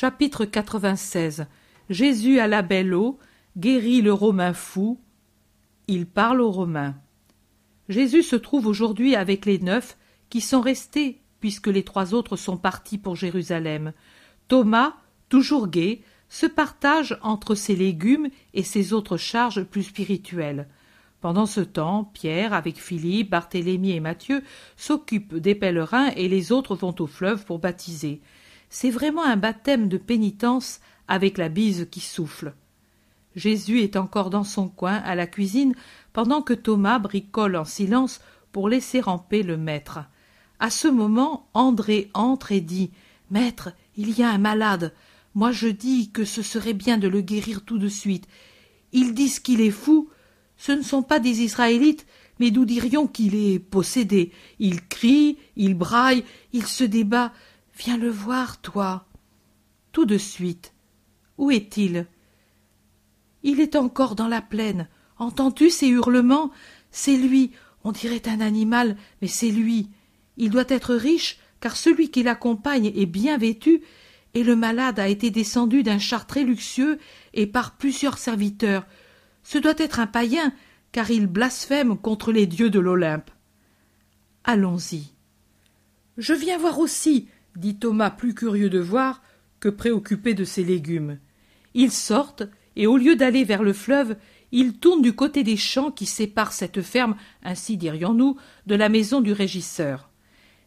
Chapitre 96 Jésus à la belle eau guérit le Romain fou. Il parle aux Romains. Jésus se trouve aujourd'hui avec les neuf qui sont restés puisque les trois autres sont partis pour Jérusalem. Thomas, toujours gai, se partage entre ses légumes et ses autres charges plus spirituelles. Pendant ce temps, Pierre, avec Philippe, Barthélemy et Matthieu, s'occupent des pèlerins et les autres vont au fleuve pour baptiser. C'est vraiment un baptême de pénitence avec la bise qui souffle. Jésus est encore dans son coin à la cuisine pendant que Thomas bricole en silence pour laisser paix le maître. À ce moment, André entre et dit Maître, il y a un malade. Moi je dis que ce serait bien de le guérir tout de suite. Ils disent qu'il est fou. Ce ne sont pas des Israélites, mais nous dirions qu'il est possédé. Il crie, il braille, il se débat. Viens le voir, toi. Tout de suite. Où est-il? Il est encore dans la plaine. Entends-tu ces hurlements? C'est lui. On dirait un animal, mais c'est lui. Il doit être riche, car celui qui l'accompagne est bien vêtu, et le malade a été descendu d'un char très luxueux et par plusieurs serviteurs. Ce doit être un païen, car il blasphème contre les dieux de l'Olympe. Allons-y. Je viens voir aussi, dit Thomas plus curieux de voir que préoccupé de ses légumes. Ils sortent, et au lieu d'aller vers le fleuve, ils tournent du côté des champs qui séparent cette ferme, ainsi dirions-nous, de la maison du régisseur.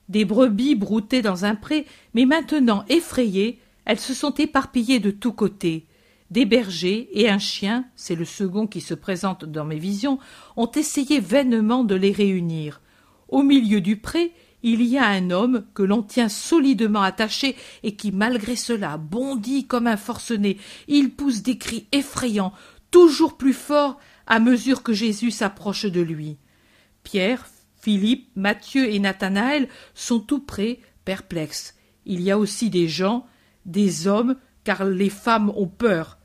Des brebis broutaient dans un pré, mais maintenant effrayées, elles se sont éparpillées de tous côtés. Des bergers et un chien, c'est le second qui se présente dans mes visions, ont essayé vainement de les réunir. Au milieu du pré, il y a un homme que l'on tient solidement attaché et qui, malgré cela, bondit comme un forcené. Il pousse des cris effrayants, toujours plus forts à mesure que Jésus s'approche de lui. Pierre, Philippe, Matthieu et Nathanaël sont tout près, perplexes. Il y a aussi des gens, des hommes, car les femmes ont peur.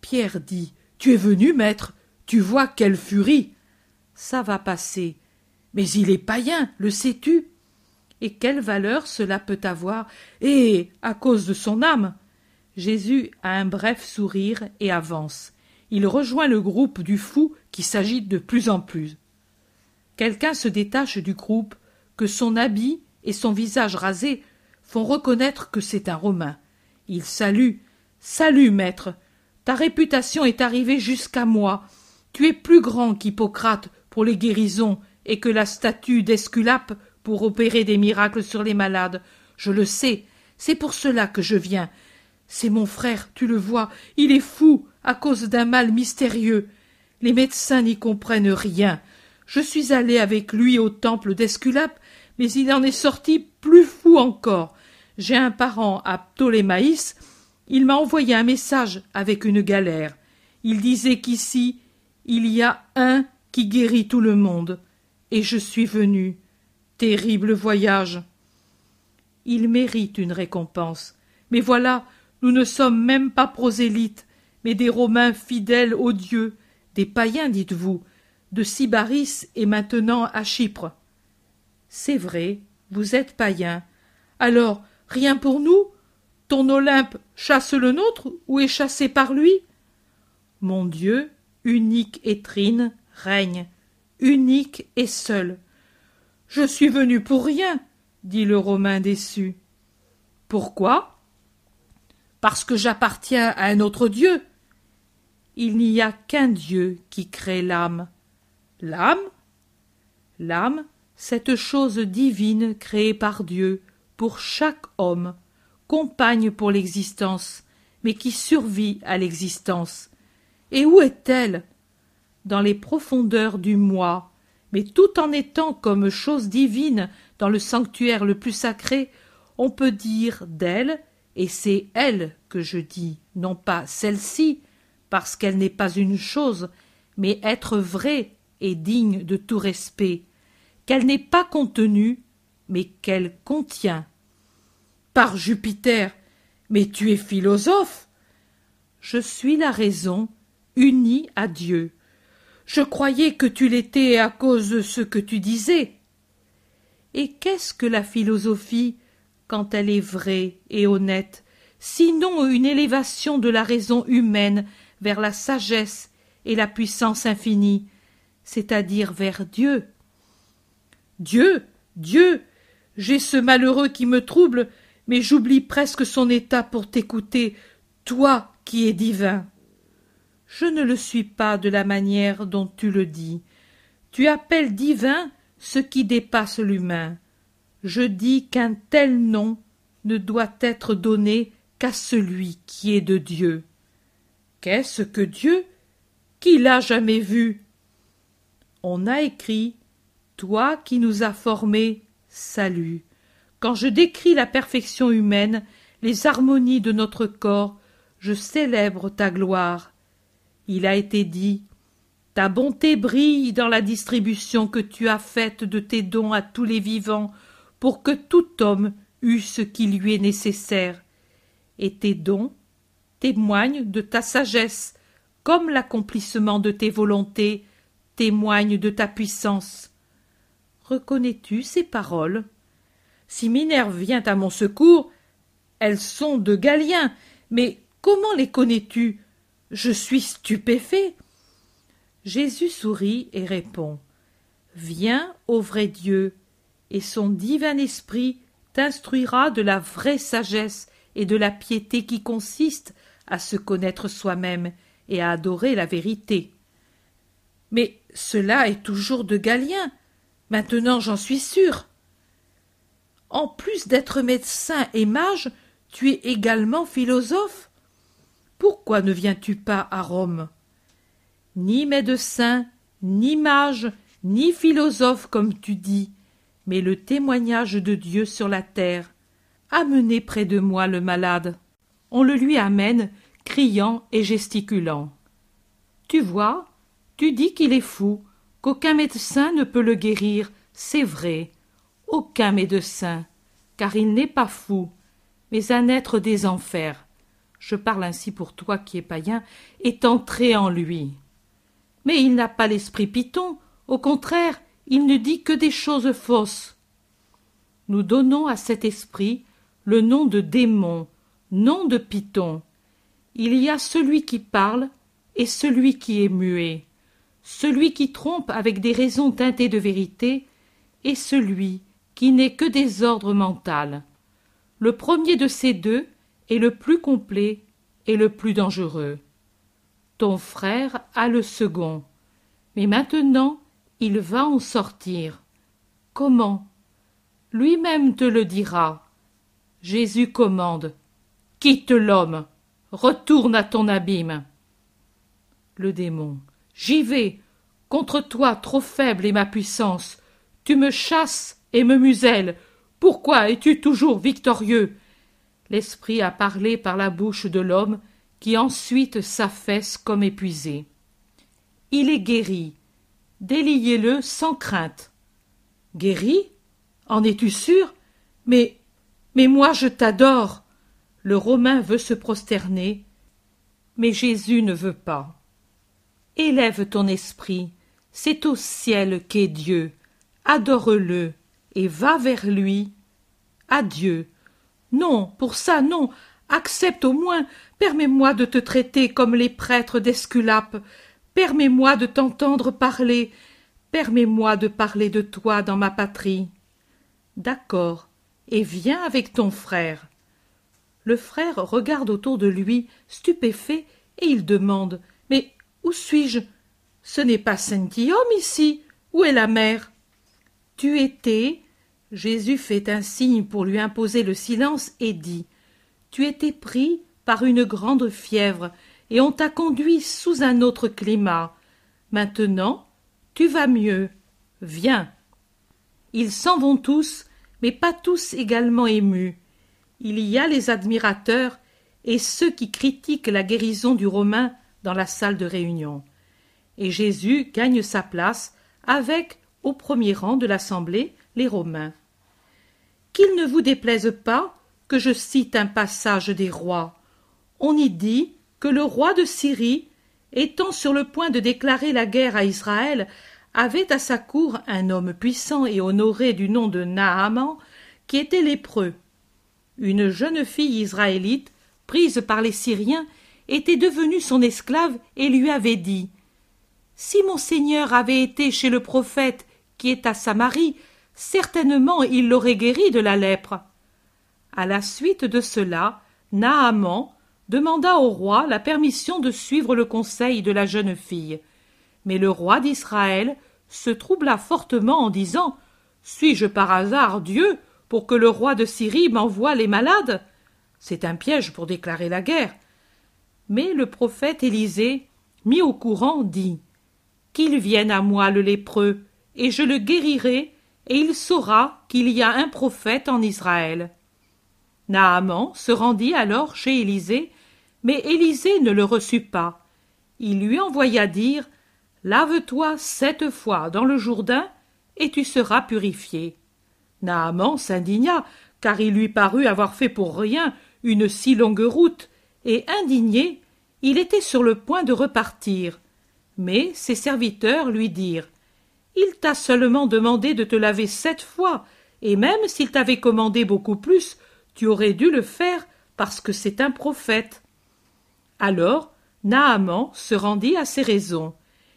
Pierre dit Tu es venu, maître Tu vois quelle furie Ça va passer. Mais il est païen, le sais-tu? Et quelle valeur cela peut avoir? Et à cause de son âme? Jésus a un bref sourire et avance. Il rejoint le groupe du fou qui s'agite de plus en plus. Quelqu'un se détache du groupe, que son habit et son visage rasé font reconnaître que c'est un Romain. Il salue. Salut, maître. Ta réputation est arrivée jusqu'à moi. Tu es plus grand qu'Hippocrate pour les guérisons et que la statue d'Esculape pour opérer des miracles sur les malades. Je le sais. C'est pour cela que je viens. C'est mon frère, tu le vois. Il est fou à cause d'un mal mystérieux. Les médecins n'y comprennent rien. Je suis allé avec lui au temple d'Esculape, mais il en est sorti plus fou encore. J'ai un parent à Ptolémaïs. Il m'a envoyé un message avec une galère. Il disait qu'ici il y a un qui guérit tout le monde. Et je suis venu. Terrible voyage. Il mérite une récompense. Mais voilà, nous ne sommes même pas prosélytes, mais des Romains fidèles aux dieux, des païens, dites-vous, de Sybaris et maintenant à Chypre. C'est vrai, vous êtes païen. Alors, rien pour nous? Ton Olympe chasse le nôtre ou est chassé par lui? Mon Dieu, unique et trine, règne, unique et seul. Je suis venu pour rien, dit le Romain déçu. Pourquoi? Parce que j'appartiens à un autre Dieu. Il n'y a qu'un Dieu qui crée l'âme. L'âme? L'âme, cette chose divine créée par Dieu pour chaque homme, compagne pour l'existence, mais qui survit à l'existence. Et où est-elle? Dans les profondeurs du moi, mais tout en étant comme chose divine dans le sanctuaire le plus sacré, on peut dire d'elle, et c'est elle que je dis, non pas celle-ci, parce qu'elle n'est pas une chose, mais être vraie et digne de tout respect, qu'elle n'est pas contenue, mais qu'elle contient. Par Jupiter, mais tu es philosophe. Je suis la raison, unie à Dieu. Je croyais que tu l'étais à cause de ce que tu disais. Et qu'est-ce que la philosophie quand elle est vraie et honnête sinon une élévation de la raison humaine vers la sagesse et la puissance infinie, c'est-à-dire vers Dieu? Dieu, Dieu, j'ai ce malheureux qui me trouble, mais j'oublie presque son état pour t'écouter, toi qui es divin. Je ne le suis pas de la manière dont tu le dis. Tu appelles divin ce qui dépasse l'humain. Je dis qu'un tel nom ne doit être donné qu'à celui qui est de Dieu. Qu'est-ce que Dieu Qui l'a jamais vu? On a écrit Toi qui nous as formés, salut. Quand je décris la perfection humaine, les harmonies de notre corps, je célèbre ta gloire. Il a été dit Ta bonté brille dans la distribution que tu as faite de tes dons à tous les vivants, pour que tout homme eût ce qui lui est nécessaire. Et tes dons témoignent de ta sagesse, comme l'accomplissement de tes volontés témoigne de ta puissance. Reconnais-tu ces paroles? Si Minerve vient à mon secours, elles sont de Galien, mais comment les connais-tu? Je suis stupéfait. Jésus sourit et répond Viens au vrai Dieu, et son divin esprit t'instruira de la vraie sagesse et de la piété qui consiste à se connaître soi-même et à adorer la vérité. Mais cela est toujours de Galien. Maintenant j'en suis sûr. En plus d'être médecin et mage, tu es également philosophe. Pourquoi ne viens-tu pas à Rome? Ni médecin, ni mage, ni philosophe comme tu dis, mais le témoignage de Dieu sur la terre. Amenez près de moi le malade. On le lui amène, criant et gesticulant. Tu vois, tu dis qu'il est fou, qu'aucun médecin ne peut le guérir, c'est vrai, aucun médecin, car il n'est pas fou, mais un être des enfers. Je parle ainsi pour toi qui es païen, est entré en lui. Mais il n'a pas l'esprit python, au contraire, il ne dit que des choses fausses. Nous donnons à cet esprit le nom de démon, nom de python. Il y a celui qui parle et celui qui est muet, celui qui trompe avec des raisons teintées de vérité et celui qui n'est que désordre mental. Le premier de ces deux est le plus complet et le plus dangereux. Ton frère a le second, mais maintenant il va en sortir. Comment? Lui-même te le dira. Jésus commande. Quitte l'homme. Retourne à ton abîme. Le démon. J'y vais. Contre toi, trop faible est ma puissance. Tu me chasses et me muselles. Pourquoi es-tu toujours victorieux? L'esprit a parlé par la bouche de l'homme, qui ensuite s'affaisse comme épuisé. Il est guéri déliez-le sans crainte. Guéri? En es-tu sûr? Mais. Mais moi je t'adore. Le Romain veut se prosterner, mais Jésus ne veut pas. Élève ton esprit, c'est au ciel qu'est Dieu. Adore-le et va vers lui. Adieu. Non, pour ça, non. Accepte au moins, permets-moi de te traiter comme les prêtres d'Esculape, Permets-moi de t'entendre parler, permets-moi de parler de toi dans ma patrie. D'accord, et viens avec ton frère. Le frère regarde autour de lui, stupéfait, et il demande Mais où suis-je? Ce n'est pas Saint-Guillaume ici. Où est la mère? Tu étais. Jésus fait un signe pour lui imposer le silence et dit Tu étais pris par une grande fièvre et on t'a conduit sous un autre climat. Maintenant, tu vas mieux. Viens. Ils s'en vont tous, mais pas tous également émus. Il y a les admirateurs et ceux qui critiquent la guérison du Romain dans la salle de réunion. Et Jésus gagne sa place avec, au premier rang de l'assemblée, les Romains. Qu'il ne vous déplaise pas que je cite un passage des rois. On y dit que le roi de Syrie, étant sur le point de déclarer la guerre à Israël, avait à sa cour un homme puissant et honoré du nom de Naaman, qui était lépreux. Une jeune fille israélite prise par les Syriens, était devenu son esclave et lui avait dit Si mon Seigneur avait été chez le prophète qui est à Samarie, certainement il l'aurait guéri de la lèpre. À la suite de cela, Naaman demanda au roi la permission de suivre le conseil de la jeune fille. Mais le roi d'Israël se troubla fortement en disant Suis-je par hasard Dieu pour que le roi de Syrie m'envoie les malades? C'est un piège pour déclarer la guerre. Mais le prophète Élisée, mis au courant, dit Qu'il vienne à moi le lépreux, et je le guérirai, et il saura qu'il y a un prophète en Israël. Naaman se rendit alors chez Élisée, mais Élisée ne le reçut pas. Il lui envoya dire Lave-toi sept fois dans le Jourdain, et tu seras purifié. Naaman s'indigna, car il lui parut avoir fait pour rien une si longue route, et indigné, il était sur le point de repartir. Mais ses serviteurs lui dirent Il t'a seulement demandé de te laver sept fois, et même s'il t'avait commandé beaucoup plus, tu aurais dû le faire parce que c'est un prophète. Alors Naaman se rendit à ses raisons.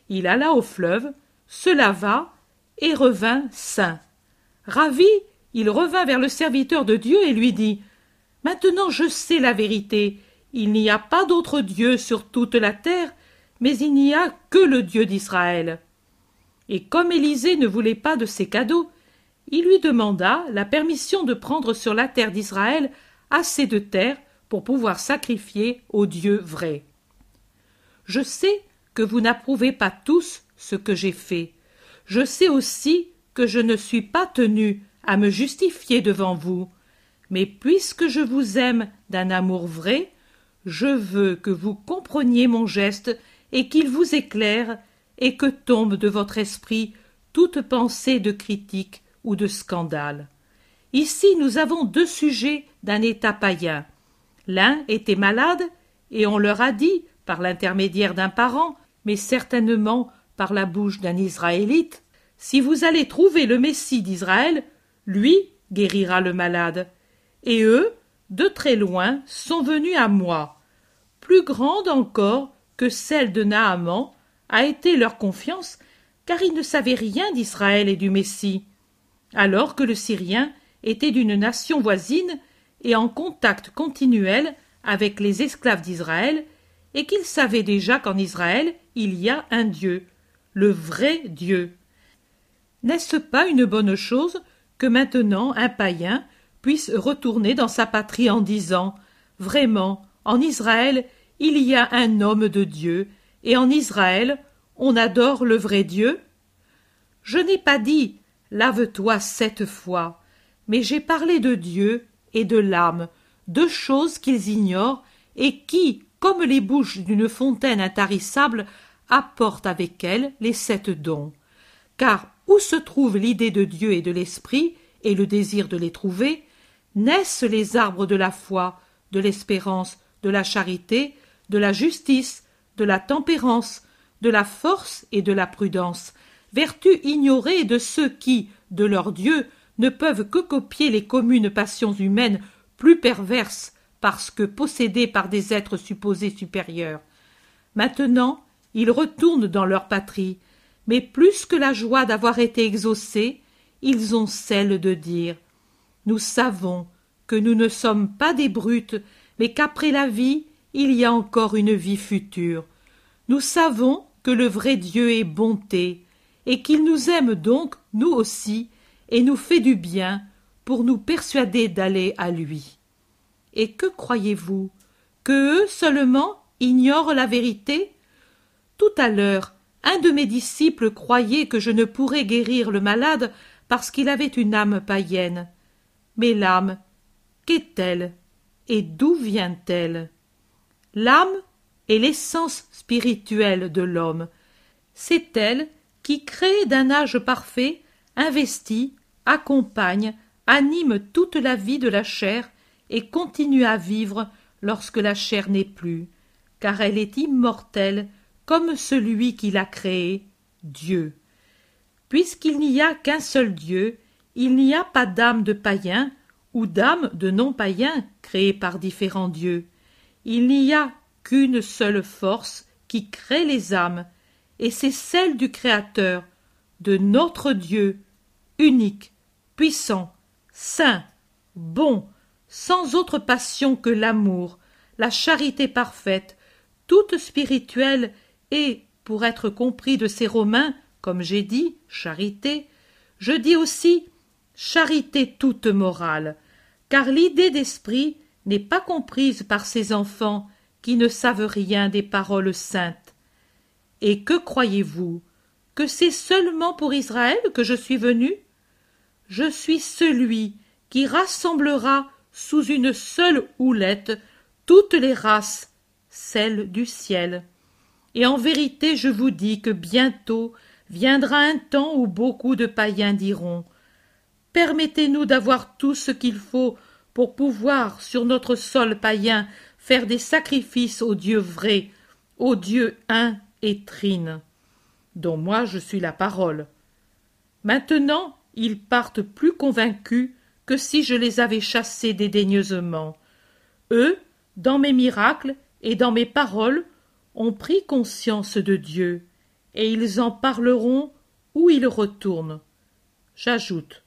Il alla au fleuve, se lava et revint sain. Ravi, il revint vers le serviteur de Dieu et lui dit Maintenant je sais la vérité. Il n'y a pas d'autre Dieu sur toute la terre, mais il n'y a que le Dieu d'Israël. Et comme Élisée ne voulait pas de ses cadeaux, il lui demanda la permission de prendre sur la terre d'Israël assez de terre pour pouvoir sacrifier au Dieu vrai. Je sais que vous n'approuvez pas tous ce que j'ai fait. Je sais aussi que je ne suis pas tenu à me justifier devant vous. Mais puisque je vous aime d'un amour vrai, je veux que vous compreniez mon geste et qu'il vous éclaire et que tombe de votre esprit toute pensée de critique ou de scandale. Ici nous avons deux sujets d'un état païen. L'un était malade, et on leur a dit, par l'intermédiaire d'un parent, mais certainement par la bouche d'un Israélite, si vous allez trouver le Messie d'Israël, lui guérira le malade. Et eux, de très loin, sont venus à moi. Plus grande encore que celle de Naaman a été leur confiance, car ils ne savaient rien d'Israël et du Messie. Alors que le Syrien était d'une nation voisine et en contact continuel avec les esclaves d'Israël, et qu'il savait déjà qu'en Israël il y a un Dieu, le vrai Dieu. N'est-ce pas une bonne chose que maintenant un païen puisse retourner dans sa patrie en disant Vraiment, en Israël il y a un homme de Dieu, et en Israël on adore le vrai Dieu Je n'ai pas dit Lave-toi sept fois, mais j'ai parlé de Dieu et de l'âme, deux choses qu'ils ignorent et qui, comme les bouches d'une fontaine intarissable, apportent avec elles les sept dons. Car où se trouve l'idée de Dieu et de l'esprit, et le désir de les trouver, naissent les arbres de la foi, de l'espérance, de la charité, de la justice, de la tempérance, de la force et de la prudence, vertus ignorées de ceux qui, de leur Dieu, ne peuvent que copier les communes passions humaines plus perverses parce que possédées par des êtres supposés supérieurs. Maintenant, ils retournent dans leur patrie, mais plus que la joie d'avoir été exaucés, ils ont celle de dire Nous savons que nous ne sommes pas des brutes, mais qu'après la vie, il y a encore une vie future. Nous savons que le vrai Dieu est bonté, et qu'il nous aime donc, nous aussi, et nous fait du bien pour nous persuader d'aller à lui. Et que croyez-vous? Que eux seulement ignorent la vérité? Tout à l'heure, un de mes disciples croyait que je ne pourrais guérir le malade parce qu'il avait une âme païenne. Mais l'âme, qu'est-elle et d'où vient-elle? L'âme est l'essence spirituelle de l'homme. C'est elle qui crée d'un âge parfait, investit, accompagne, anime toute la vie de la chair et continue à vivre lorsque la chair n'est plus, car elle est immortelle comme celui qui l'a créée, Dieu. Puisqu'il n'y a qu'un seul Dieu, il n'y a pas d'âme de païen ou d'âme de non-païen créée par différents dieux. Il n'y a qu'une seule force qui crée les âmes, et c'est celle du Créateur, de notre Dieu, unique, puissant, saint, bon, sans autre passion que l'amour, la charité parfaite, toute spirituelle et, pour être compris de ces Romains, comme j'ai dit, charité, je dis aussi charité toute morale, car l'idée d'esprit n'est pas comprise par ces enfants qui ne savent rien des paroles saintes. Et que croyez-vous que c'est seulement pour Israël que je suis venu? Je suis celui qui rassemblera sous une seule houlette toutes les races, celles du ciel. Et en vérité je vous dis que bientôt viendra un temps où beaucoup de païens diront Permettez-nous d'avoir tout ce qu'il faut pour pouvoir, sur notre sol païen, faire des sacrifices au Dieu vrai, au Dieu un et trine, dont moi je suis la parole. Maintenant, ils partent plus convaincus que si je les avais chassés dédaigneusement. Eux, dans mes miracles et dans mes paroles, ont pris conscience de Dieu, et ils en parleront où ils retournent. J'ajoute,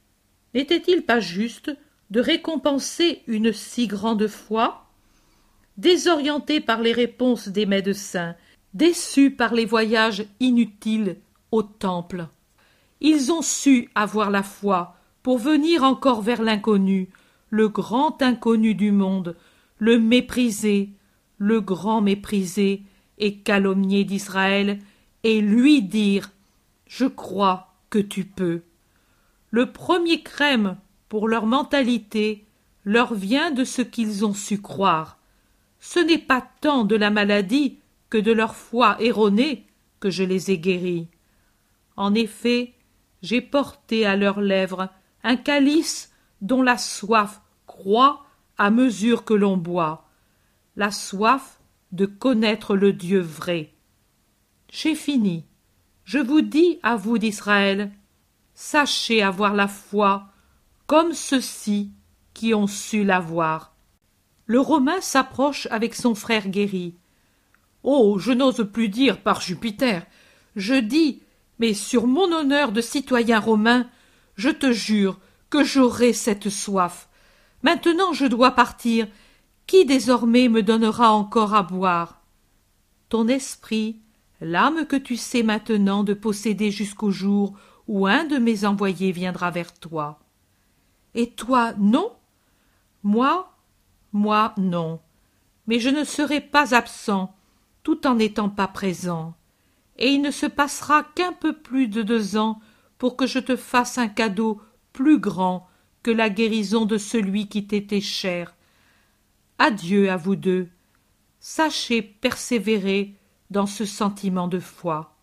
n'était-il pas juste de récompenser une si grande foi Désorientés par les réponses des médecins, déçus par les voyages inutiles au temple, ils ont su avoir la foi pour venir encore vers l'inconnu, le grand inconnu du monde, le méprisé, le grand méprisé et calomnié d'Israël, et lui dire Je crois que tu peux. Le premier crème pour leur mentalité leur vient de ce qu'ils ont su croire. Ce n'est pas tant de la maladie que de leur foi erronée que je les ai guéris. En effet, j'ai porté à leurs lèvres un calice dont la soif croît à mesure que l'on boit, la soif de connaître le Dieu vrai. J'ai fini. Je vous dis à vous d'Israël, sachez avoir la foi comme ceux-ci qui ont su l'avoir. Le Romain s'approche avec son frère guéri. Oh. Je n'ose plus dire par Jupiter. Je dis, mais sur mon honneur de citoyen romain, je te jure que j'aurai cette soif. Maintenant je dois partir. Qui désormais me donnera encore à boire? Ton esprit, l'âme que tu sais maintenant de posséder jusqu'au jour où un de mes envoyés viendra vers toi. Et toi, non? Moi, moi, non. Mais je ne serai pas absent, tout en n'étant pas présent. Et il ne se passera qu'un peu plus de deux ans pour que je te fasse un cadeau plus grand que la guérison de celui qui t'était cher. Adieu à vous deux. Sachez persévérer dans ce sentiment de foi.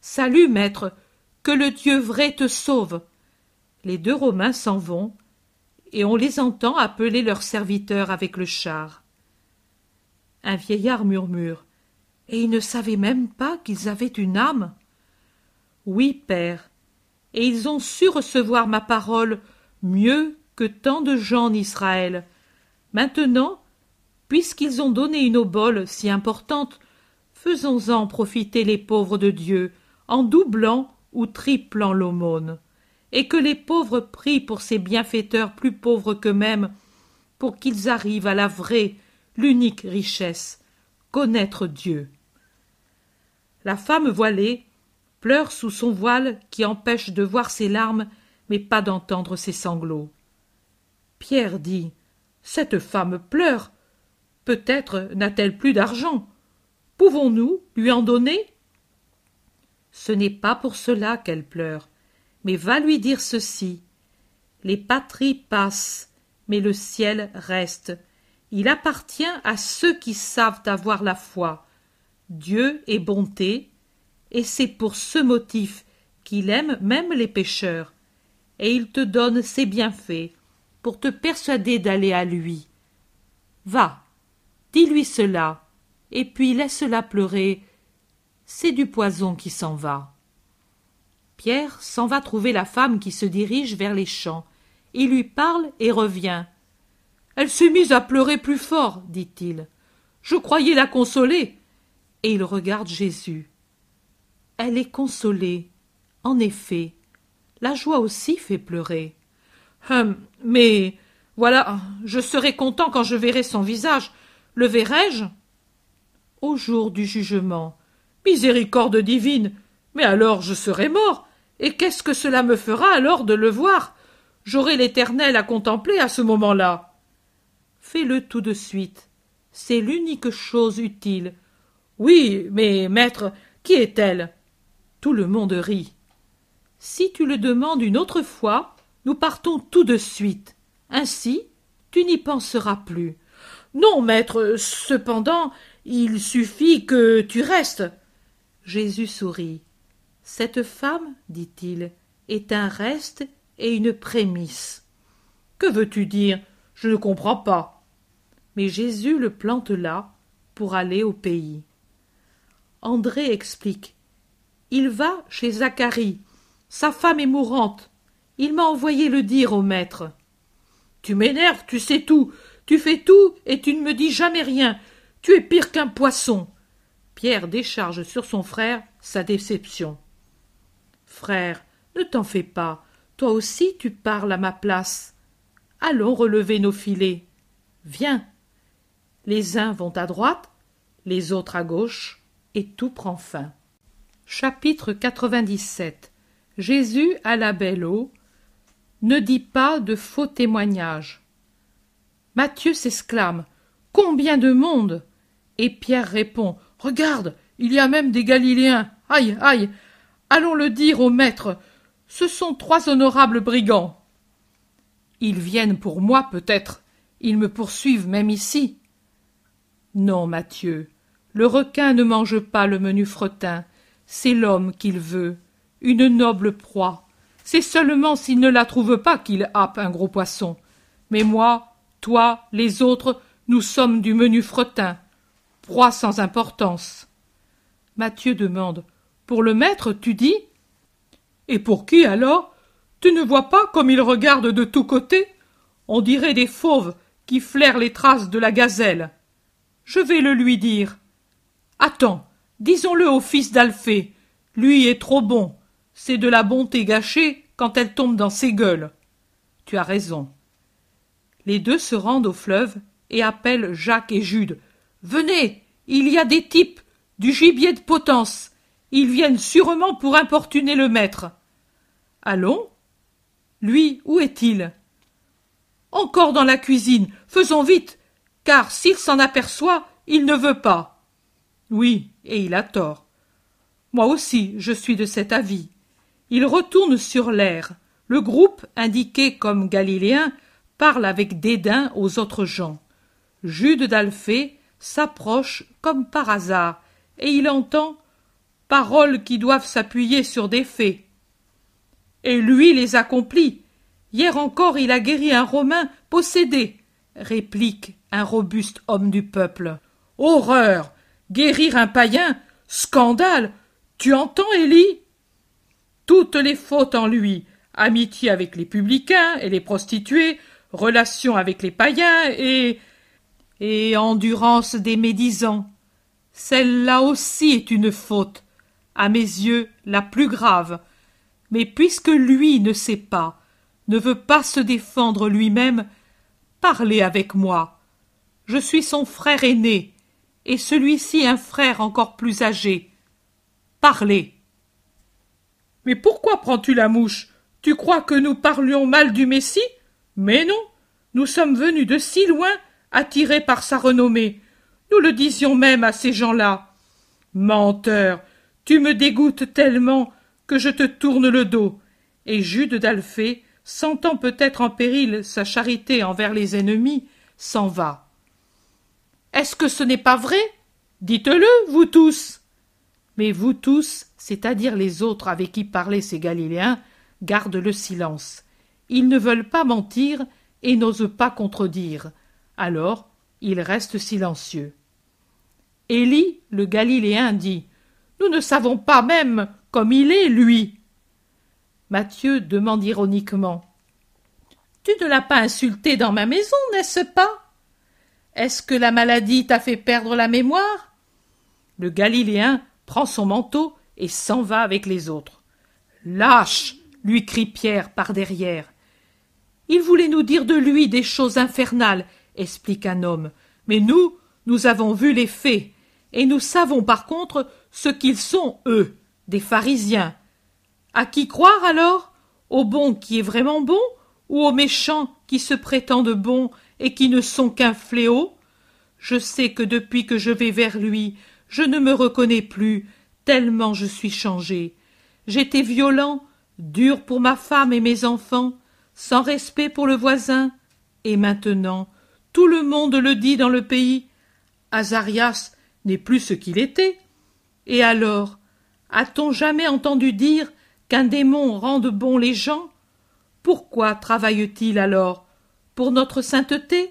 Salut, maître, que le Dieu vrai te sauve les deux Romains s'en vont, et on les entend appeler leurs serviteurs avec le char. Un vieillard murmure. Et ils ne savaient même pas qu'ils avaient une âme. Oui, père, et ils ont su recevoir ma parole mieux que tant de gens en Israël. Maintenant, puisqu'ils ont donné une obole si importante, faisons-en profiter les pauvres de Dieu en doublant ou triplant l'aumône et que les pauvres prient pour ces bienfaiteurs plus pauvres qu'eux-mêmes, pour qu'ils arrivent à la vraie, l'unique richesse, connaître Dieu. La femme voilée pleure sous son voile qui empêche de voir ses larmes, mais pas d'entendre ses sanglots. Pierre dit Cette femme pleure. Peut-être n'a-t-elle plus d'argent. Pouvons-nous lui en donner? Ce n'est pas pour cela qu'elle pleure mais va lui dire ceci. Les patries passent, mais le ciel reste. Il appartient à ceux qui savent avoir la foi. Dieu est bonté, et c'est pour ce motif qu'il aime même les pécheurs, et il te donne ses bienfaits pour te persuader d'aller à lui. Va, dis-lui cela, et puis laisse-la pleurer. C'est du poison qui s'en va. Pierre s'en va trouver la femme qui se dirige vers les champs. Il lui parle et revient. Elle s'est mise à pleurer plus fort, dit-il. Je croyais la consoler. Et il regarde Jésus. Elle est consolée. En effet, la joie aussi fait pleurer. Hum, mais voilà, je serai content quand je verrai son visage. Le verrai-je? Au jour du jugement. Miséricorde divine. Mais alors je serai mort. Et qu'est-ce que cela me fera alors de le voir? J'aurai l'Éternel à contempler à ce moment-là. Fais-le tout de suite. C'est l'unique chose utile. Oui, mais maître, qui est-elle? Tout le monde rit. Si tu le demandes une autre fois, nous partons tout de suite. Ainsi, tu n'y penseras plus. Non, maître, cependant, il suffit que tu restes. Jésus sourit. Cette femme, dit-il, est un reste et une prémisse. Que veux-tu dire? Je ne comprends pas. Mais Jésus le plante là pour aller au pays. André explique. Il va chez Zacharie. Sa femme est mourante. Il m'a envoyé le dire au maître. Tu m'énerves, tu sais tout. Tu fais tout et tu ne me dis jamais rien. Tu es pire qu'un poisson. Pierre décharge sur son frère sa déception. Frère, ne t'en fais pas. Toi aussi tu parles à ma place. Allons relever nos filets. Viens. Les uns vont à droite, les autres à gauche, et tout prend fin. Chapitre 97 Jésus à la belle eau ne dit pas de faux témoignages. Matthieu s'exclame Combien de monde? Et Pierre répond Regarde, il y a même des Galiléens. Aïe, aïe Allons le dire au maître. Ce sont trois honorables brigands. Ils viennent pour moi, peut-être. Ils me poursuivent même ici. Non, Mathieu, le requin ne mange pas le menu fretin. C'est l'homme qu'il veut, une noble proie. C'est seulement s'il ne la trouve pas qu'il happe un gros poisson. Mais moi, toi, les autres, nous sommes du menu fretin, proie sans importance. Mathieu demande. Pour le maître, tu dis Et pour qui alors? Tu ne vois pas comme il regarde de tous côtés? On dirait des fauves qui flairent les traces de la gazelle. Je vais le lui dire. Attends, disons-le au fils d'Alphée. Lui est trop bon. C'est de la bonté gâchée quand elle tombe dans ses gueules. Tu as raison. Les deux se rendent au fleuve et appellent Jacques et Jude. Venez, il y a des types, du gibier de potence. Ils viennent sûrement pour importuner le maître. Allons. Lui, où est-il? Encore dans la cuisine. Faisons vite, car s'il s'en aperçoit, il ne veut pas. Oui, et il a tort. Moi aussi, je suis de cet avis. Il retourne sur l'air. Le groupe, indiqué comme galiléen, parle avec dédain aux autres gens. Jude d'Alphée s'approche comme par hasard, et il entend paroles qui doivent s'appuyer sur des faits. Et lui les accomplit. Hier encore il a guéri un Romain possédé, réplique un robuste homme du peuple. Horreur. Guérir un païen? Scandale. Tu entends, Élie? Toutes les fautes en lui, amitié avec les publicains et les prostituées, relation avec les païens et et endurance des médisants. Celle-là aussi est une faute, à mes yeux la plus grave. Mais puisque lui ne sait pas, ne veut pas se défendre lui-même, parlez avec moi. Je suis son frère aîné, et celui-ci un frère encore plus âgé. Parlez. Mais pourquoi prends-tu la mouche? Tu crois que nous parlions mal du Messie? Mais non, nous sommes venus de si loin, attirés par sa renommée. Nous le disions même à ces gens-là. Menteur, tu me dégoûtes tellement que je te tourne le dos. Et Jude d'Alphée, sentant peut-être en péril sa charité envers les ennemis, s'en va. Est-ce que ce n'est pas vrai? Dites-le, vous tous. Mais vous tous, c'est-à-dire les autres avec qui parlaient ces Galiléens, gardent le silence. Ils ne veulent pas mentir et n'osent pas contredire. Alors, ils restent silencieux. Élie, le Galiléen, dit Nous ne savons pas même comme il est, lui. Matthieu demande ironiquement Tu ne l'as pas insulté dans ma maison, n'est-ce pas? Est-ce que la maladie t'a fait perdre la mémoire? Le Galiléen prend son manteau et s'en va avec les autres. Lâche lui crie Pierre par derrière. Il voulait nous dire de lui des choses infernales, explique un homme. Mais nous, nous avons vu les faits, et nous savons par contre ce qu'ils sont, eux, des pharisiens. À qui croire alors? Au bon qui est vraiment bon, ou aux méchants qui se prétendent bons et qui ne sont qu'un fléau? Je sais que depuis que je vais vers lui, je ne me reconnais plus, tellement je suis changé. J'étais violent, dur pour ma femme et mes enfants, sans respect pour le voisin, et maintenant tout le monde le dit dans le pays. Azarias n'est plus ce qu'il était. Et alors, a-t-on jamais entendu dire qu'un démon rende bon les gens? Pourquoi travaille-t-il alors? Pour notre sainteté?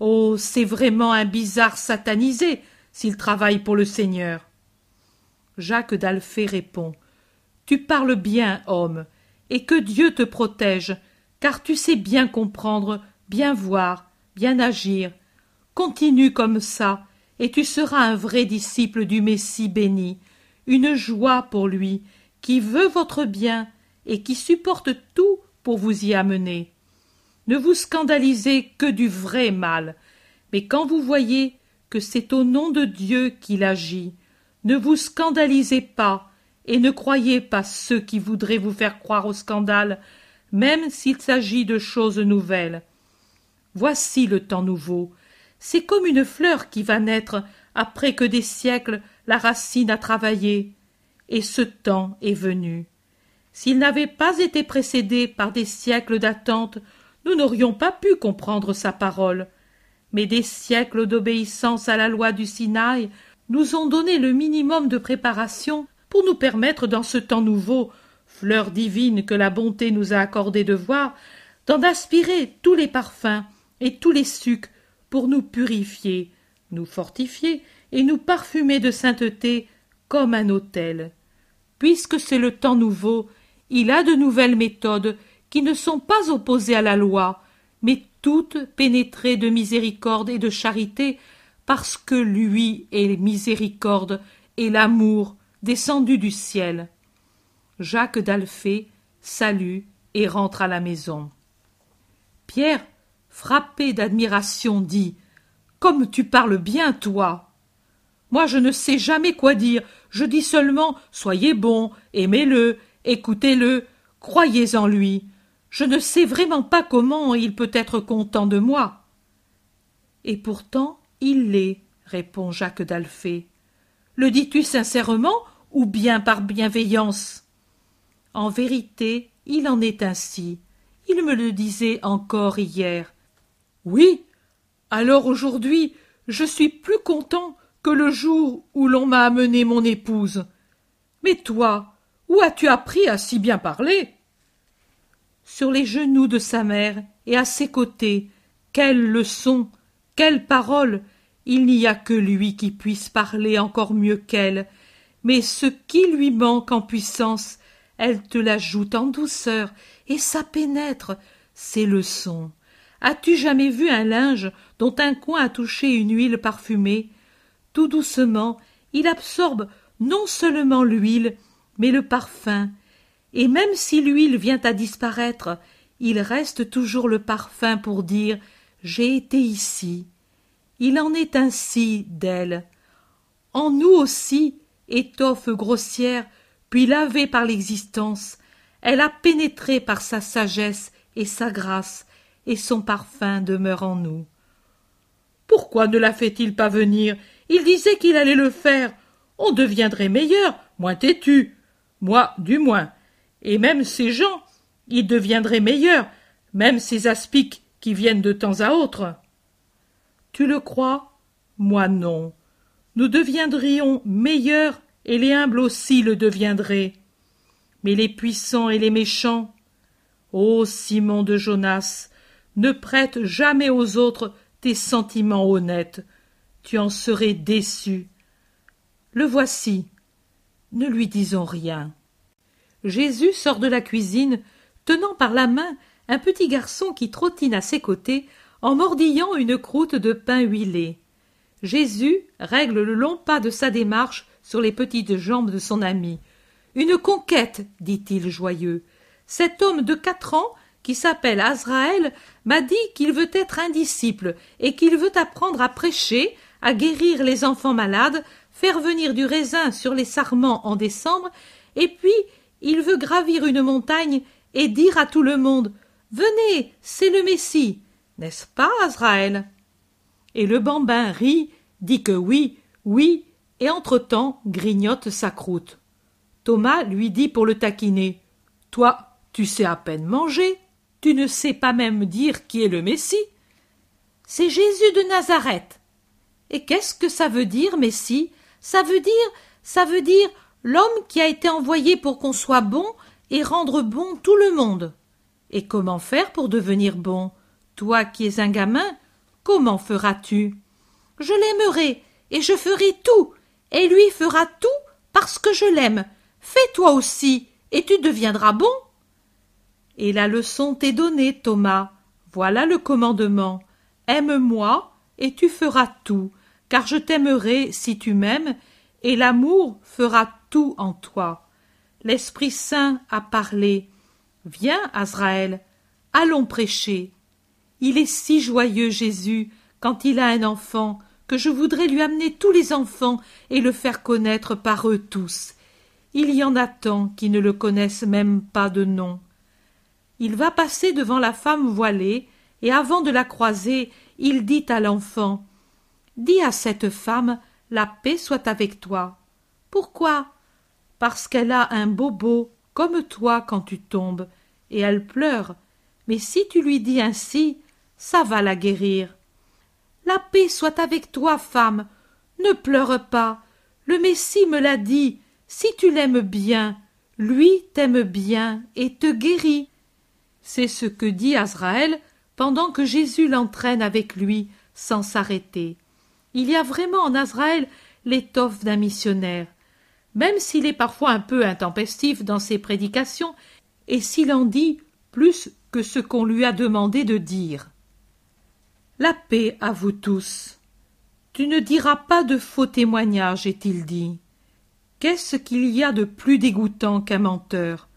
Oh, c'est vraiment un bizarre satanisé s'il travaille pour le Seigneur. Jacques d'Alphée répond. Tu parles bien, homme, et que Dieu te protège, car tu sais bien comprendre, bien voir, bien agir. Continue comme ça, et tu seras un vrai disciple du Messie béni, une joie pour lui, qui veut votre bien et qui supporte tout pour vous y amener. Ne vous scandalisez que du vrai mal, mais quand vous voyez que c'est au nom de Dieu qu'il agit, ne vous scandalisez pas, et ne croyez pas ceux qui voudraient vous faire croire au scandale, même s'il s'agit de choses nouvelles. Voici le temps nouveau. C'est comme une fleur qui va naître après que des siècles la racine a travaillé. Et ce temps est venu. S'il n'avait pas été précédé par des siècles d'attente, nous n'aurions pas pu comprendre sa parole. Mais des siècles d'obéissance à la loi du Sinaï nous ont donné le minimum de préparation pour nous permettre dans ce temps nouveau, fleur divine que la bonté nous a accordé de voir, d'en aspirer tous les parfums et tous les sucs pour nous purifier, nous fortifier et nous parfumer de sainteté comme un autel. Puisque c'est le temps nouveau, il a de nouvelles méthodes qui ne sont pas opposées à la loi, mais toutes pénétrées de miséricorde et de charité, parce que lui est miséricorde et l'amour descendu du ciel. Jacques d'Alphée salue et rentre à la maison. Pierre, frappé d'admiration, dit Comme tu parles bien, toi Moi, je ne sais jamais quoi dire, je dis seulement Soyez bon, aimez-le, écoutez-le, croyez en lui. Je ne sais vraiment pas comment il peut être content de moi. Et pourtant, il l'est, répond Jacques d'Alphée. Le dis-tu sincèrement ou bien par bienveillance? En vérité, il en est ainsi. Il me le disait encore hier. Oui. Alors aujourd'hui, je suis plus content que le jour où l'on m'a amené mon épouse. Mais toi, où as-tu appris à si bien parler? Sur les genoux de sa mère et à ses côtés, quelle leçon, quelle parole Il n'y a que lui qui puisse parler encore mieux qu'elle, mais ce qui lui manque en puissance, elle te l'ajoute en douceur, et ça pénètre, c'est le son. As-tu jamais vu un linge dont un coin a touché une huile parfumée? Tout doucement, il absorbe non seulement l'huile, mais le parfum, et même si l'huile vient à disparaître, il reste toujours le parfum pour dire J'ai été ici. Il en est ainsi d'elle. En nous aussi, étoffe grossière, puis lavée par l'existence, elle a pénétré par sa sagesse et sa grâce, et son parfum demeure en nous. Pourquoi ne la fait-il pas venir? Il disait qu'il allait le faire. On deviendrait meilleur, moins têtu. Moi, du moins. Et même ces gens, ils deviendraient meilleurs, même ces aspics qui viennent de temps à autre. Tu le crois? Moi non nous deviendrions meilleurs et les humbles aussi le deviendraient. Mais les puissants et les méchants, ô Simon de Jonas, ne prête jamais aux autres tes sentiments honnêtes, tu en serais déçu. Le voici. Ne lui disons rien. Jésus sort de la cuisine, tenant par la main un petit garçon qui trottine à ses côtés en mordillant une croûte de pain huilé. Jésus règle le long pas de sa démarche sur les petites jambes de son ami. Une conquête, dit-il joyeux. Cet homme de quatre ans, qui s'appelle Azraël, m'a dit qu'il veut être un disciple et qu'il veut apprendre à prêcher, à guérir les enfants malades, faire venir du raisin sur les sarments en décembre, et puis il veut gravir une montagne et dire à tout le monde Venez, c'est le Messie. N'est-ce pas, Azraël? Et le bambin rit, dit que oui, oui, et entre-temps grignote sa croûte. Thomas lui dit pour le taquiner Toi, tu sais à peine manger, tu ne sais pas même dire qui est le Messie. C'est Jésus de Nazareth. Et qu'est-ce que ça veut dire, Messie? Ça veut dire, ça veut dire l'homme qui a été envoyé pour qu'on soit bon et rendre bon tout le monde. Et comment faire pour devenir bon? Toi qui es un gamin, comment feras-tu? Je l'aimerai, et je ferai tout, et lui fera tout parce que je l'aime. Fais toi aussi, et tu deviendras bon. Et la leçon t'est donnée, Thomas. Voilà le commandement. Aime-moi, et tu feras tout, car je t'aimerai si tu m'aimes, et l'amour fera tout en toi. L'Esprit Saint a parlé. Viens, Azraël, allons prêcher. Il est si joyeux, Jésus, quand il a un enfant, que je voudrais lui amener tous les enfants et le faire connaître par eux tous. Il y en a tant qui ne le connaissent même pas de nom. Il va passer devant la femme voilée, et avant de la croiser, il dit à l'enfant Dis à cette femme La paix soit avec toi. Pourquoi? Parce qu'elle a un bobo comme toi quand tu tombes, et elle pleure. Mais si tu lui dis ainsi, ça va la guérir. La paix soit avec toi, femme. Ne pleure pas. Le Messie me l'a dit. Si tu l'aimes bien, lui t'aime bien et te guérit. C'est ce que dit Azraël pendant que Jésus l'entraîne avec lui sans s'arrêter. Il y a vraiment en Azraël l'étoffe d'un missionnaire. Même s'il est parfois un peu intempestif dans ses prédications, et s'il en dit plus que ce qu'on lui a demandé de dire. La paix à vous tous. Tu ne diras pas de faux témoignages, est-il dit. Qu'est-ce qu'il y a de plus dégoûtant qu'un menteur?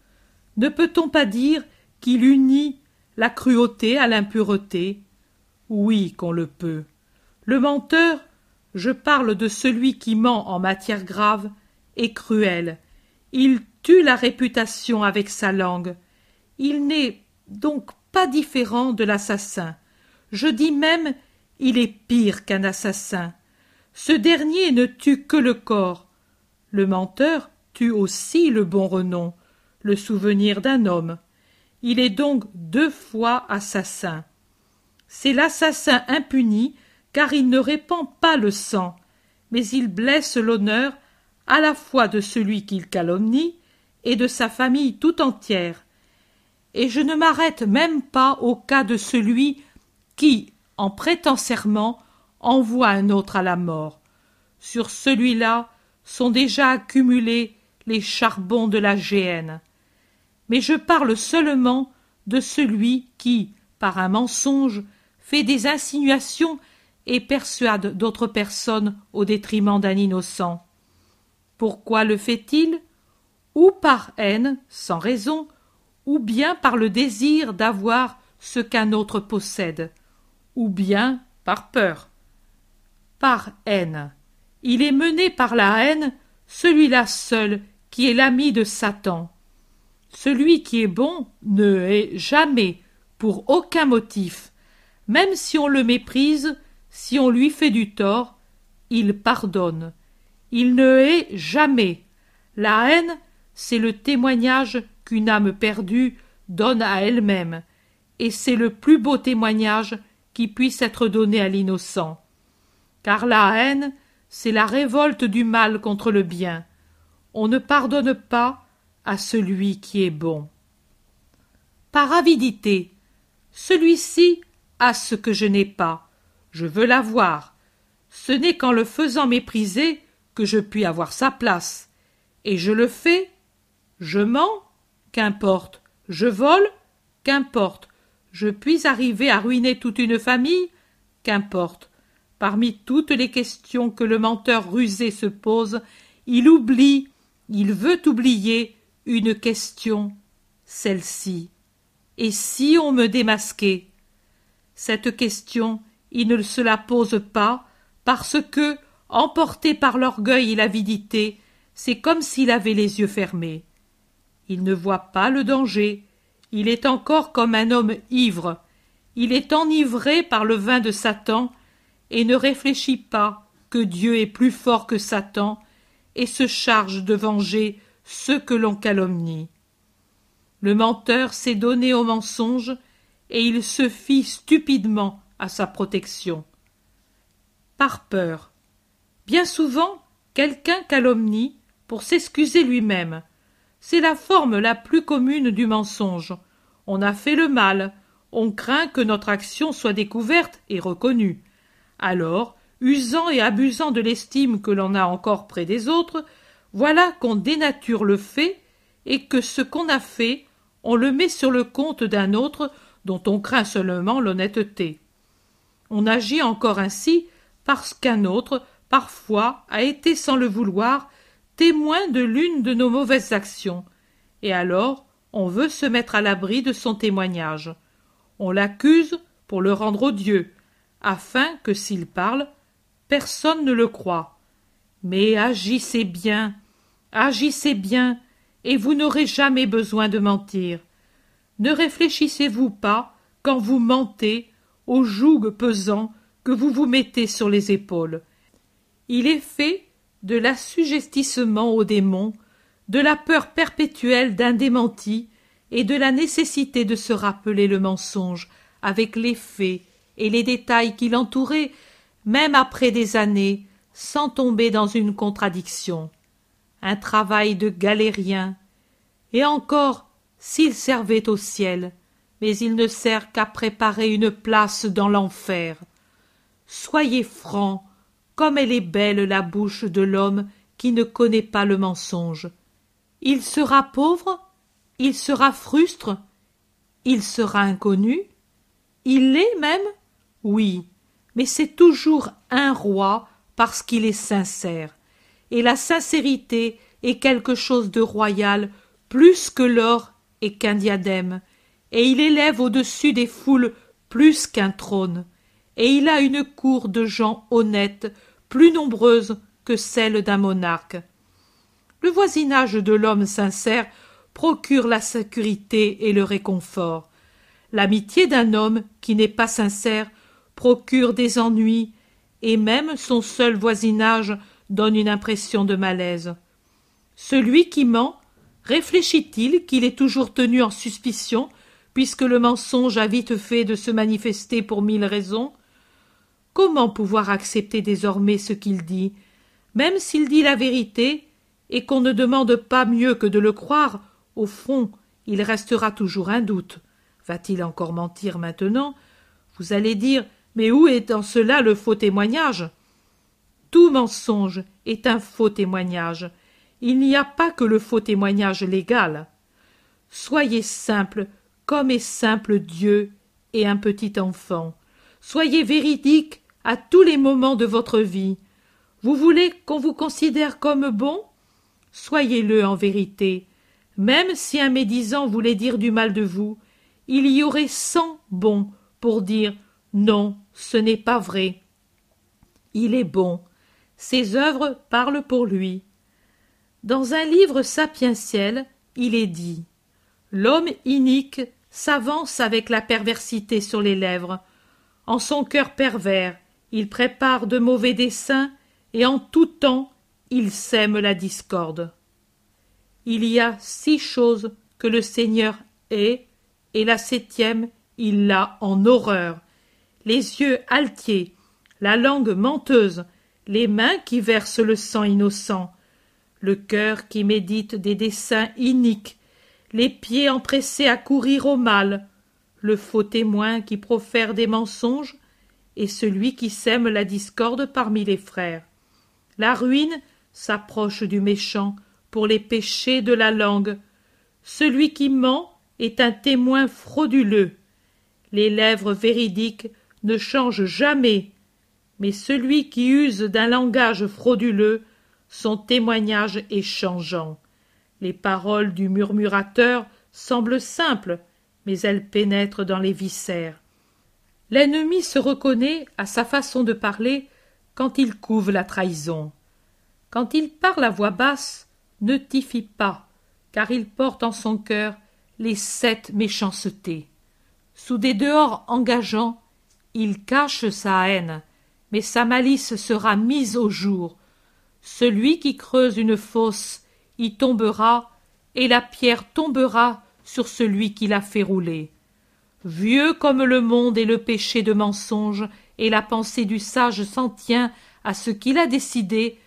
Ne peut-on pas dire qu'il unit la cruauté à l'impureté Oui qu'on le peut. Le menteur, je parle de celui qui ment en matière grave, est cruel. Il tue la réputation avec sa langue. Il n'est donc pas différent de l'assassin. Je dis même il est pire qu'un assassin. Ce dernier ne tue que le corps. Le menteur tue aussi le bon renom, le souvenir d'un homme. Il est donc deux fois assassin. C'est l'assassin impuni car il ne répand pas le sang, mais il blesse l'honneur à la fois de celui qu'il calomnie et de sa famille tout entière. Et je ne m'arrête même pas au cas de celui qui, en prêtant serment, envoie un autre à la mort. Sur celui-là sont déjà accumulés les charbons de la géhenne. Mais je parle seulement de celui qui, par un mensonge, fait des insinuations et persuade d'autres personnes au détriment d'un innocent. Pourquoi le fait-il? Ou par haine, sans raison, ou bien par le désir d'avoir ce qu'un autre possède, ou bien par peur. Par haine. Il est mené par la haine, celui-là seul qui est l'ami de Satan. Celui qui est bon ne est jamais, pour aucun motif, même si on le méprise, si on lui fait du tort, il pardonne. Il ne hait jamais. La haine, c'est le témoignage qu'une âme perdue donne à elle-même, et c'est le plus beau témoignage qui puisse être donné à l'innocent. Car la haine, c'est la révolte du mal contre le bien. On ne pardonne pas à celui qui est bon. Par avidité, celui-ci a ce que je n'ai pas je veux l'avoir. Ce n'est qu'en le faisant mépriser que je puis avoir sa place. Et je le fais. Je mens, qu'importe. Je vole, qu'importe. Je puis arriver à ruiner toute une famille Qu'importe. Parmi toutes les questions que le menteur rusé se pose, il oublie, il veut oublier une question, celle-ci. Et si on me démasquait? Cette question, il ne se la pose pas, parce que, emporté par l'orgueil et l'avidité, c'est comme s'il avait les yeux fermés. Il ne voit pas le danger. Il est encore comme un homme ivre. Il est enivré par le vin de Satan et ne réfléchit pas que Dieu est plus fort que Satan et se charge de venger ceux que l'on calomnie. Le menteur s'est donné au mensonge et il se fie stupidement à sa protection. Par peur. Bien souvent, quelqu'un calomnie pour s'excuser lui-même. C'est la forme la plus commune du mensonge. On a fait le mal, on craint que notre action soit découverte et reconnue. Alors, usant et abusant de l'estime que l'on a encore près des autres, voilà qu'on dénature le fait et que ce qu'on a fait, on le met sur le compte d'un autre dont on craint seulement l'honnêteté. On agit encore ainsi parce qu'un autre, parfois, a été sans le vouloir témoin de l'une de nos mauvaises actions, et alors on veut se mettre à l'abri de son témoignage. On l'accuse pour le rendre odieux, afin que s'il parle, personne ne le croit. Mais agissez bien, agissez bien, et vous n'aurez jamais besoin de mentir. Ne réfléchissez-vous pas, quand vous mentez, au joug pesant que vous vous mettez sur les épaules. Il est fait de l'assujettissement aux démons, de la peur perpétuelle d'un démenti et de la nécessité de se rappeler le mensonge avec les faits et les détails qui l'entouraient, même après des années, sans tomber dans une contradiction. Un travail de galérien. Et encore, s'il servait au ciel, mais il ne sert qu'à préparer une place dans l'enfer. Soyez francs, comme elle est belle la bouche de l'homme qui ne connaît pas le mensonge. Il sera pauvre, il sera frustre, il sera inconnu, il l'est même, oui, mais c'est toujours un roi parce qu'il est sincère, et la sincérité est quelque chose de royal plus que l'or et qu'un diadème, et il élève au-dessus des foules plus qu'un trône, et il a une cour de gens honnêtes plus nombreuse que celle d'un monarque. Le voisinage de l'homme sincère procure la sécurité et le réconfort. L'amitié d'un homme qui n'est pas sincère procure des ennuis, et même son seul voisinage donne une impression de malaise. Celui qui ment réfléchit-il qu'il est toujours tenu en suspicion, puisque le mensonge a vite fait de se manifester pour mille raisons? Comment pouvoir accepter désormais ce qu'il dit, même s'il dit la vérité, et qu'on ne demande pas mieux que de le croire, au fond, il restera toujours un doute. Va-t-il encore mentir maintenant? Vous allez dire Mais où est en cela le faux témoignage? Tout mensonge est un faux témoignage. Il n'y a pas que le faux témoignage légal. Soyez simple, comme est simple Dieu et un petit enfant. Soyez véridique à tous les moments de votre vie. Vous voulez qu'on vous considère comme bon? Soyez-le en vérité. Même si un médisant voulait dire du mal de vous, il y aurait cent bons pour dire non, ce n'est pas vrai. Il est bon. Ses œuvres parlent pour lui. Dans un livre sapientiel, il est dit L'homme inique s'avance avec la perversité sur les lèvres. En son cœur pervers, il prépare de mauvais desseins, et en tout temps il sème la discorde. Il y a six choses que le Seigneur hait, et la septième il l'a en horreur. Les yeux altiers, la langue menteuse, les mains qui versent le sang innocent, le cœur qui médite des desseins iniques, les pieds empressés à courir au mal, le faux témoin qui profère des mensonges, et celui qui sème la discorde parmi les frères. La ruine s'approche du méchant pour les péchés de la langue. Celui qui ment est un témoin frauduleux. Les lèvres véridiques ne changent jamais, mais celui qui use d'un langage frauduleux, son témoignage est changeant. Les paroles du murmurateur semblent simples, mais elles pénètrent dans les viscères. L'ennemi se reconnaît à sa façon de parler quand il couve la trahison. Quand il parle à voix basse, ne t'y fie pas, car il porte en son cœur les sept méchancetés. Sous des dehors engageants, il cache sa haine, mais sa malice sera mise au jour. Celui qui creuse une fosse y tombera, et la pierre tombera sur celui qui l'a fait rouler. Vieux comme le monde et le péché de mensonge, et la pensée du sage s'en tient à ce qu'il a décidé,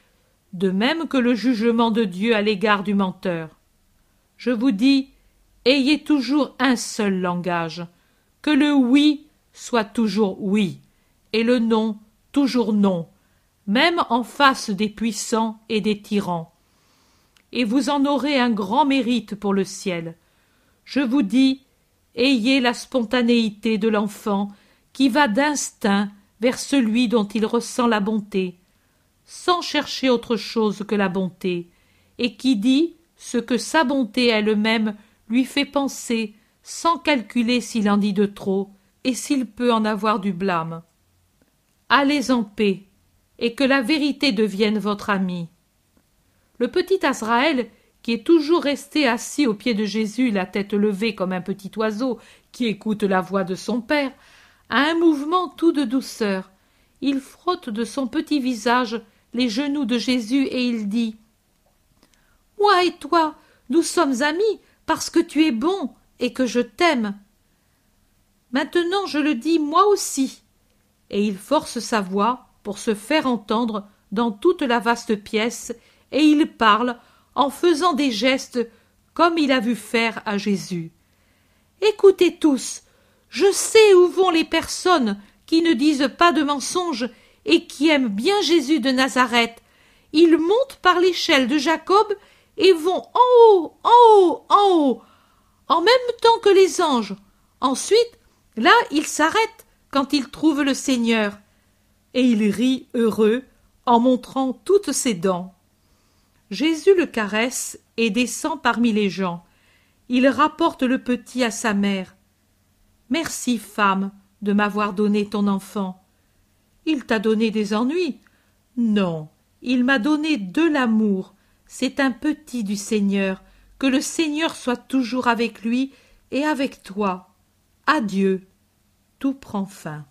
de même que le jugement de Dieu à l'égard du menteur. Je vous dis, ayez toujours un seul langage, que le oui soit toujours oui, et le non toujours non, même en face des puissants et des tyrans. Et vous en aurez un grand mérite pour le ciel. Je vous dis, ayez la spontanéité de l'enfant qui va d'instinct vers celui dont il ressent la bonté, sans chercher autre chose que la bonté, et qui dit ce que sa bonté elle-même lui fait penser, sans calculer s'il en dit de trop, et s'il peut en avoir du blâme. Allez en paix, et que la vérité devienne votre ami. Le petit Azraël, qui est toujours resté assis au pied de Jésus, la tête levée comme un petit oiseau qui écoute la voix de son père, a un mouvement tout de douceur. Il frotte de son petit visage les genoux de Jésus et il dit Moi et toi, nous sommes amis parce que tu es bon et que je t'aime. Maintenant je le dis moi aussi. Et il force sa voix pour se faire entendre dans toute la vaste pièce, et il parle en faisant des gestes comme il a vu faire à Jésus. Écoutez tous, je sais où vont les personnes qui ne disent pas de mensonges et qui aiment bien Jésus de Nazareth. Ils montent par l'échelle de Jacob et vont en haut, en haut, en haut, en même temps que les anges. Ensuite, là, ils s'arrêtent quand ils trouvent le Seigneur. Et il rit heureux en montrant toutes ses dents. Jésus le caresse et descend parmi les gens. Il rapporte le petit à sa mère. Merci, femme, de m'avoir donné ton enfant. Il t'a donné des ennuis? Non, il m'a donné de l'amour. C'est un petit du Seigneur. Que le Seigneur soit toujours avec lui et avec toi. Adieu. Tout prend fin.